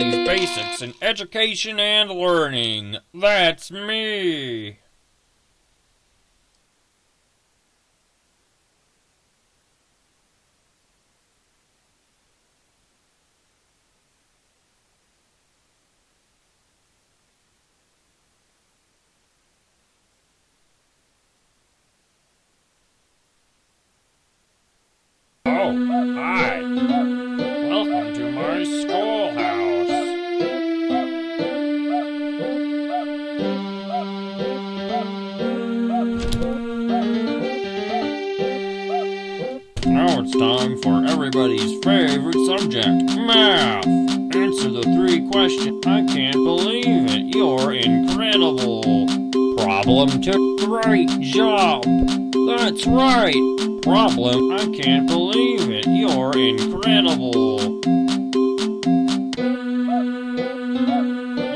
Basics in Education and Learning. That's me. Oh, hi. Time for everybody's favorite subject, math. Answer the three questions. I can't believe it. You're incredible. Problem two. Great job. That's right. Problem. I can't believe it. You're incredible.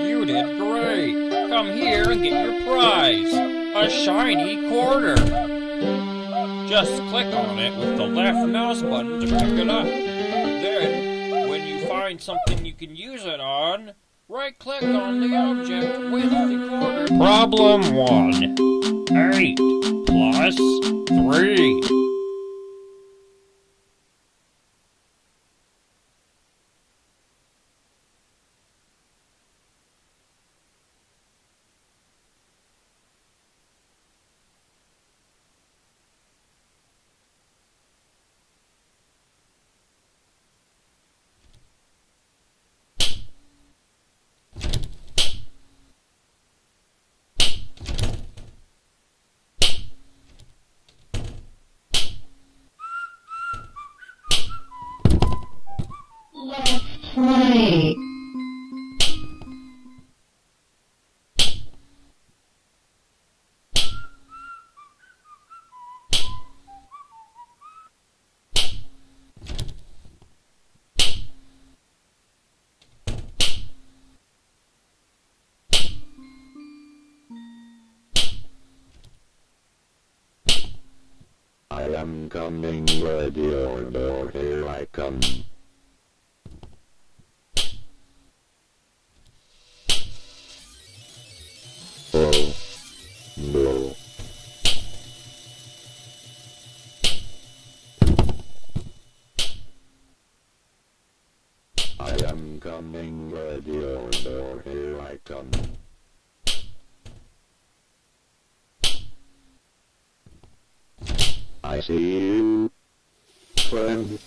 You did great. Come here and get your prize. A shiny quarter. Just click on it with the left mouse button to pick it up. Then, when you find something you can use it on, right click on the object with the quarter. Problem 1. 8 plus 3. Play. I am coming, ready or no, here I come. I am coming, ready or no, here I come. I see you, friend.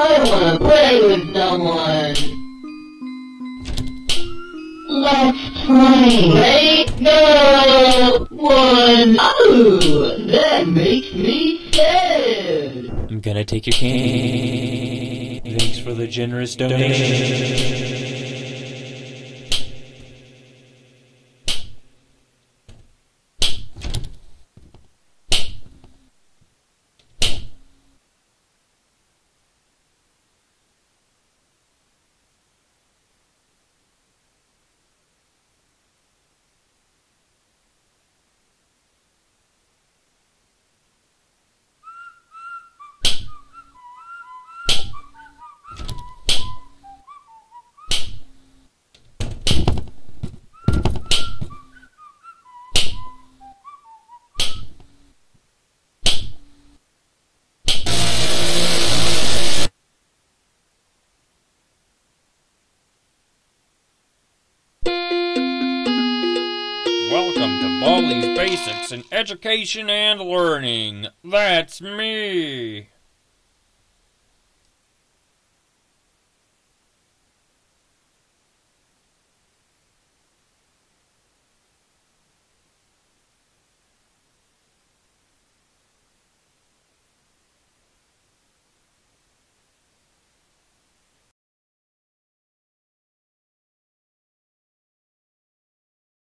I wanna play with someone. Let's play. Ready? Go! One. Oh, that makes me sad. I'm gonna take your cane. Thanks for the generous donation. To Baldi's Basics in Education and Learning. That's me.